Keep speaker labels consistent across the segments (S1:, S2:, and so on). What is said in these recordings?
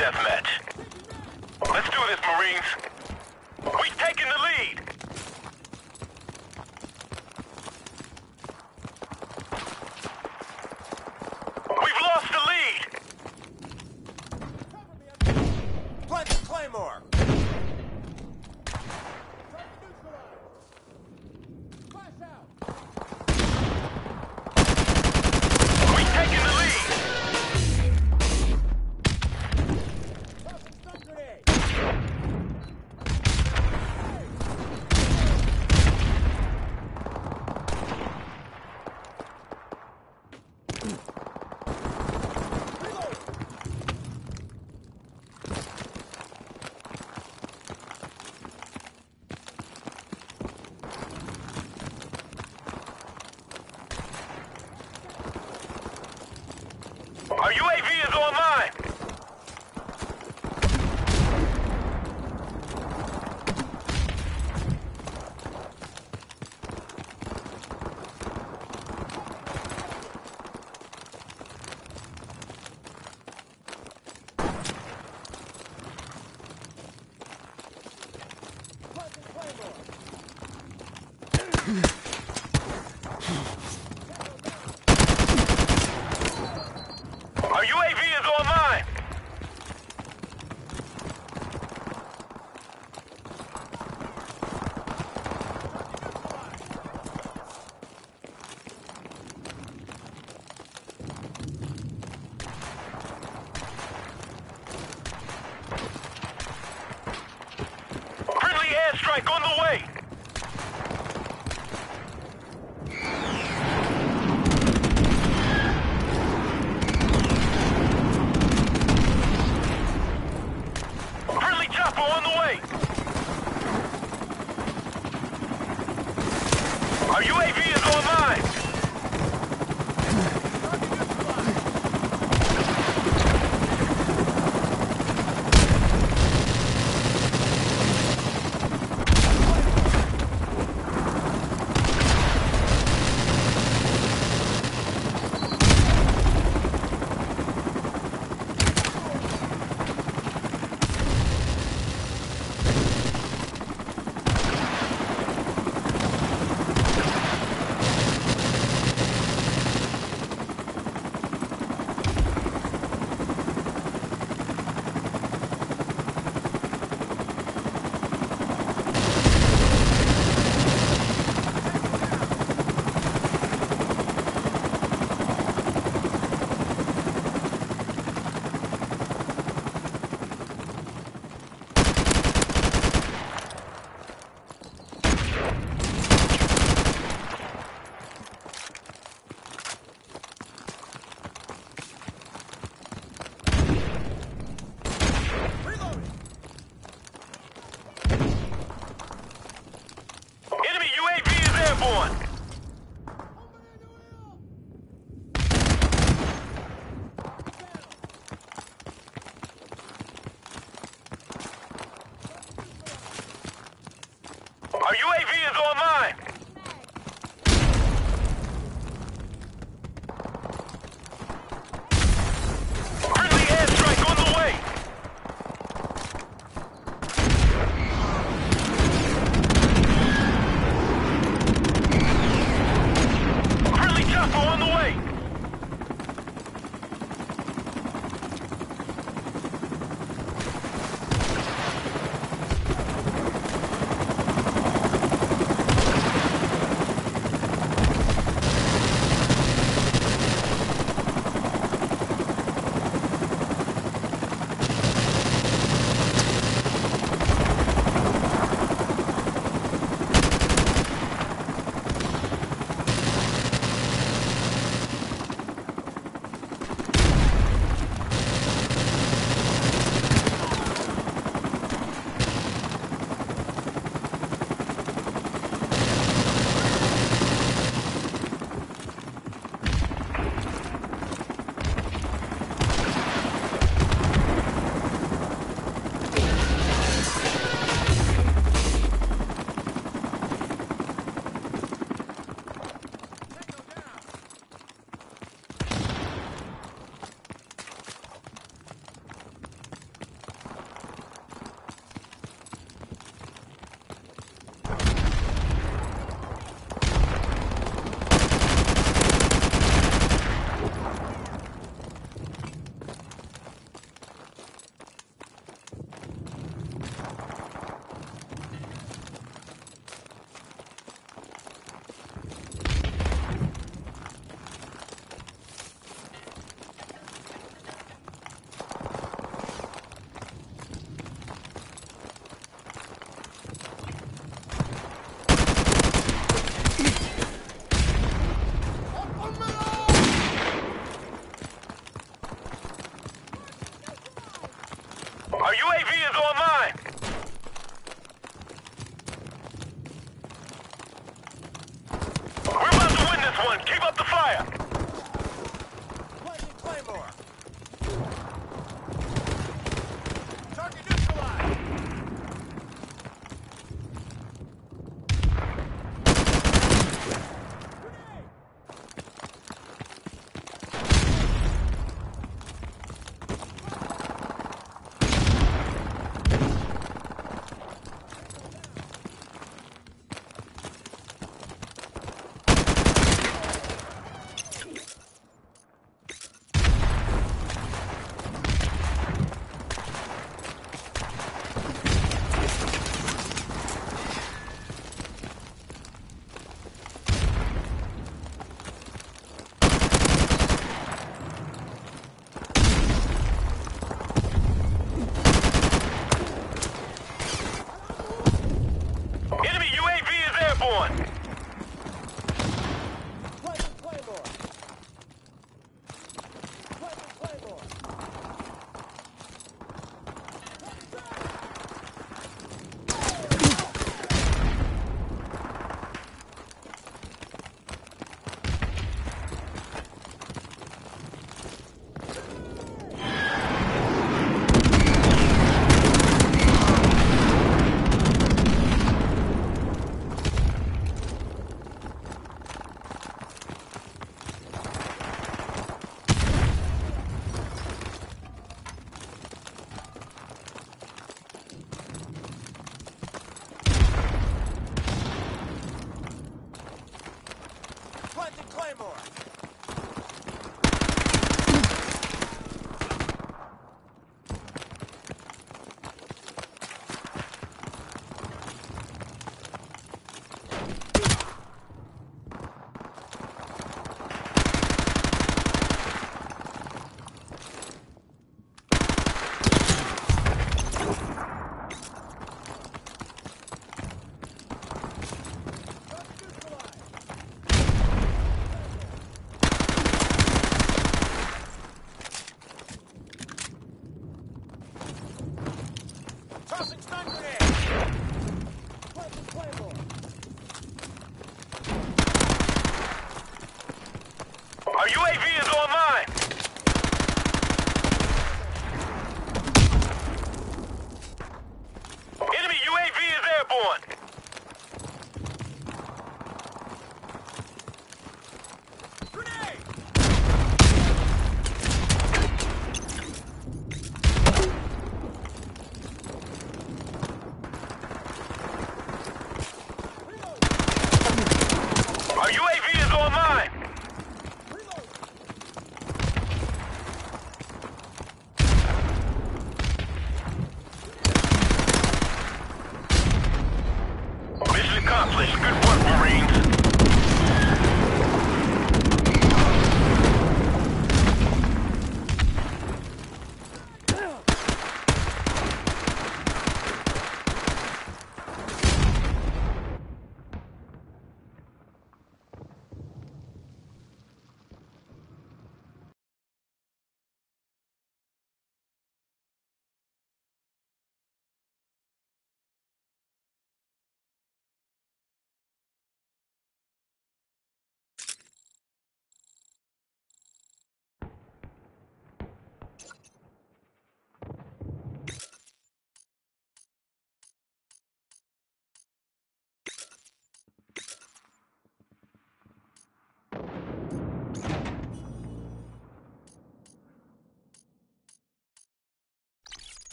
S1: deathmatch. Let's do this, Marines. We've taken the lead.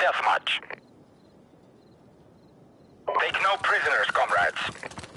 S1: Deathmatch. Take no prisoners, comrades.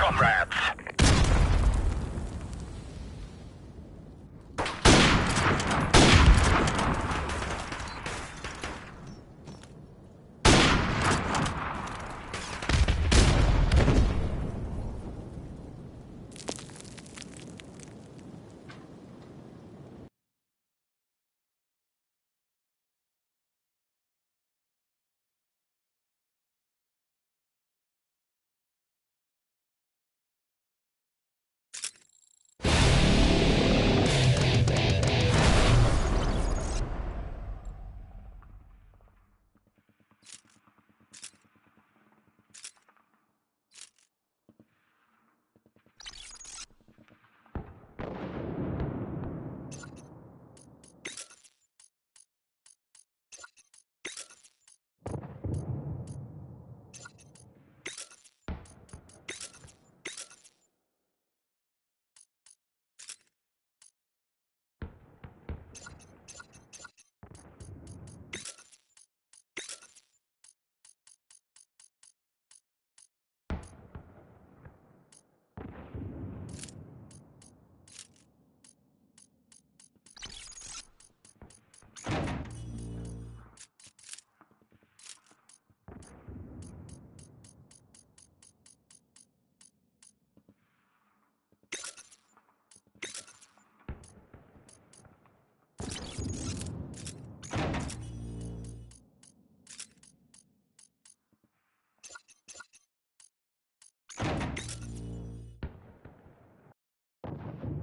S1: Been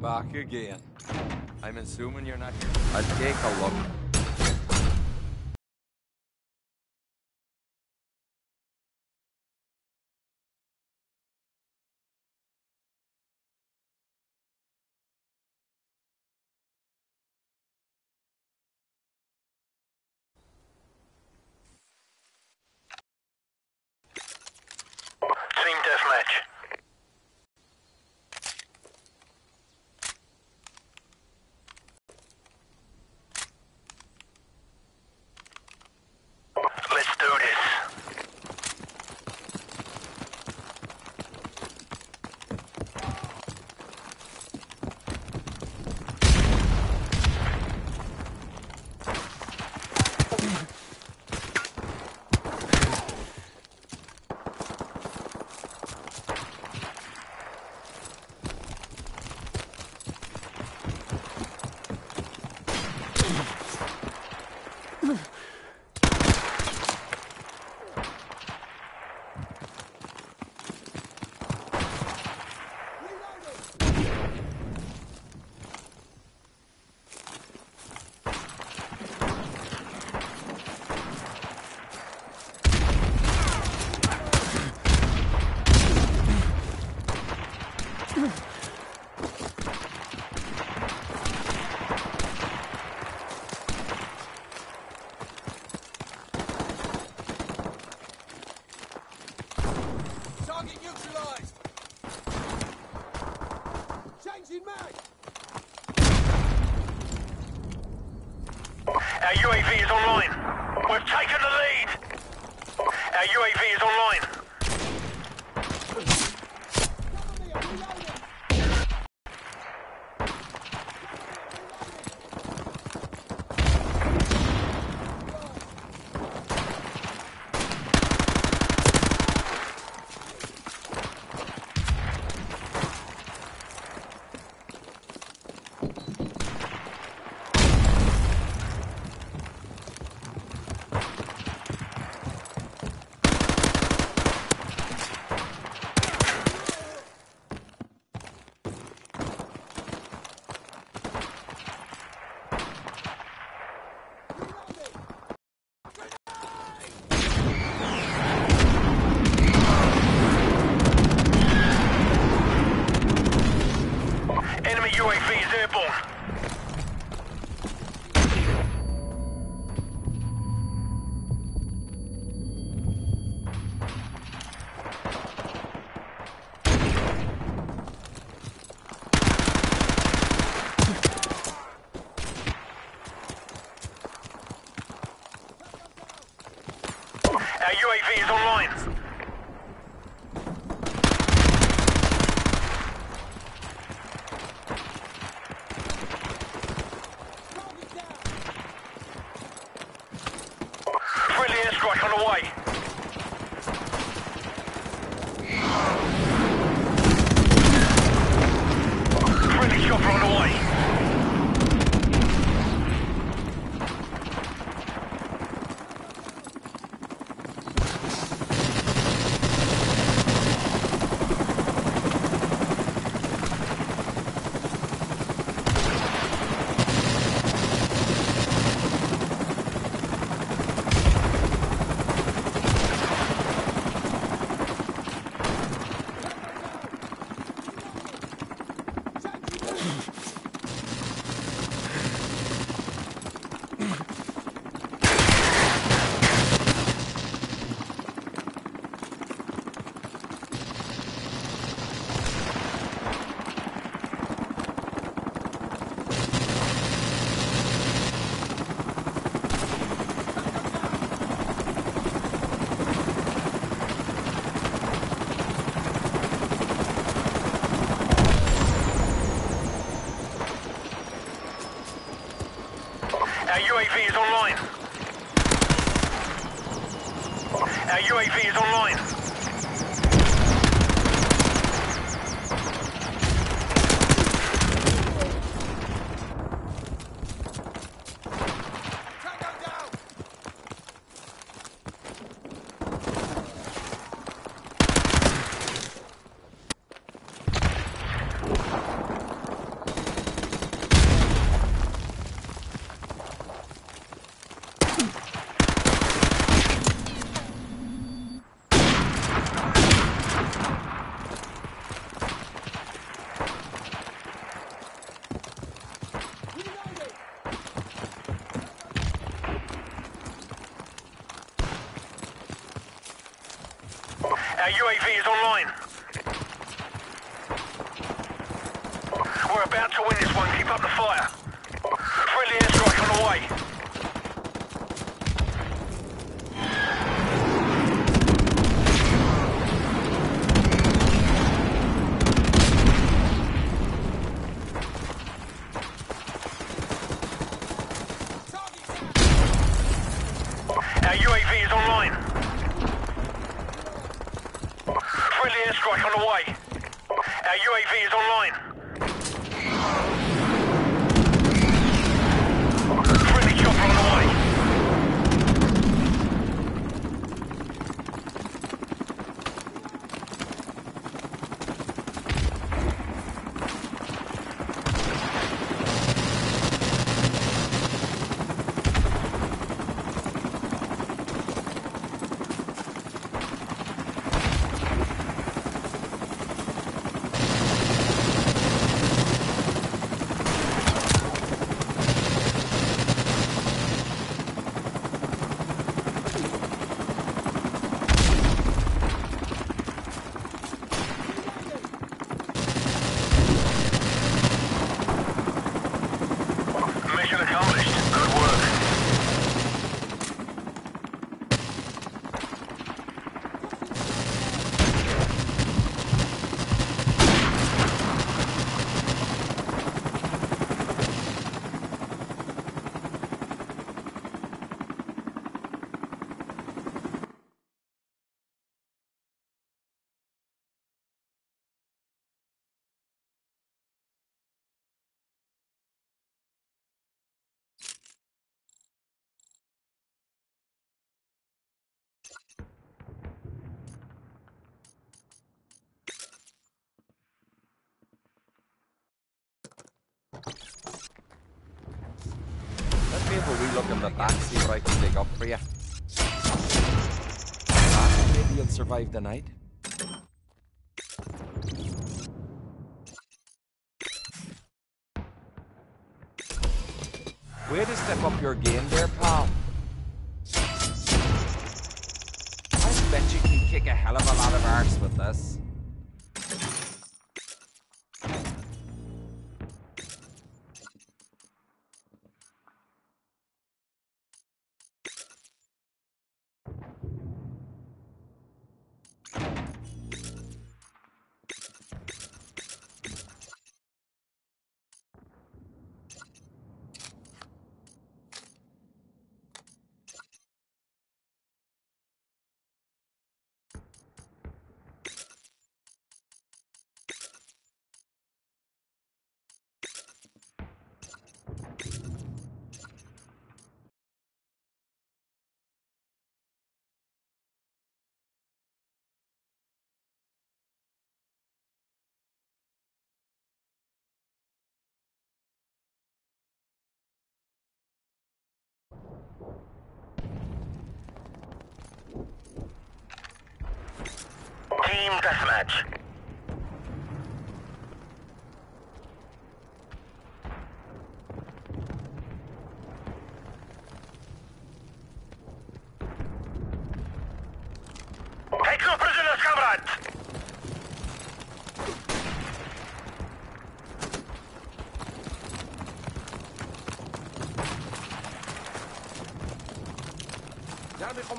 S2: back again. I'm assuming you're not here.
S3: I'll take a look.
S1: Team deathmatch. Let's do this.
S4: Target neutralized! Changing mag!
S1: Our UAV is online. We've taken the lead. Our UAV is online.
S4: Cover me, I'm reloading!
S1: Enemy UAV is airborne. Our UAV is online. UAV is online. Our UAV is online.
S4: Tango down!
S1: Our UAV is online. We're about to win this one. Keep up the fire.
S2: Look in the back, see what I can dig up for you. Ah, maybe you'll survive the night. Way to step up your game there, pal. I bet you can kick a hell of a lot of arse with this.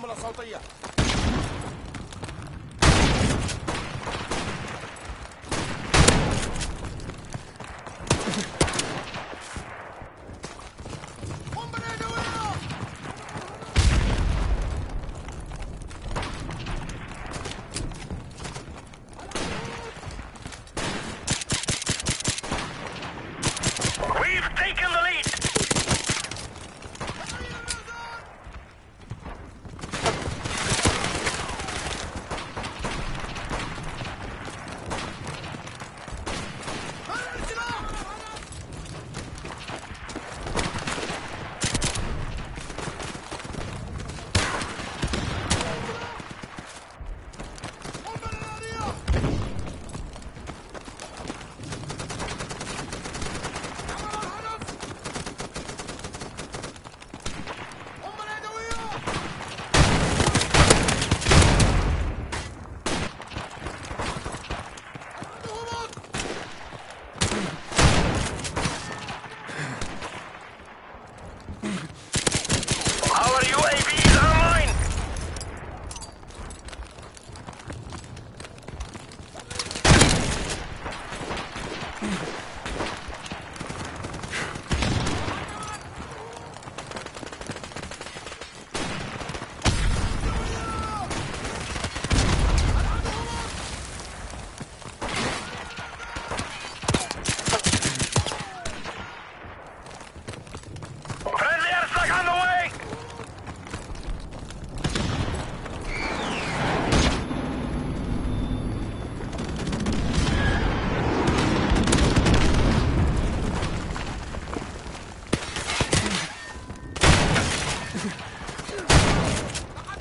S1: Olha o assalto aí, ó.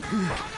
S1: Yeah.